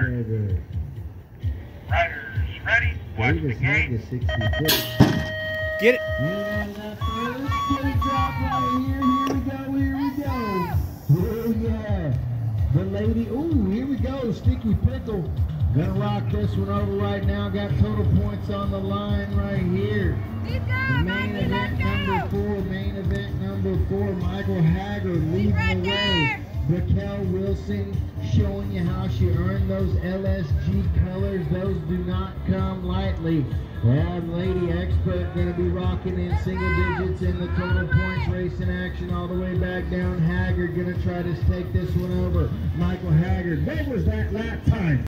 Riders ready. Watch the gate. Get it. And that first drop right here. Here we go. Here we go. Oh yeah. The lady. Ooh, here we go. Sticky pickle. Gonna rock this one over right now. Got total points on the line right here. The main event number four. Main event number four. Michael Haggard leading the way. Raquel Wilson showing how she earned those LSG colors. Those do not come lightly. That lady expert going to be rocking in single digits in the total points race in action all the way back down. Haggard going to try to take this one over. Michael Haggard, what was that lap time?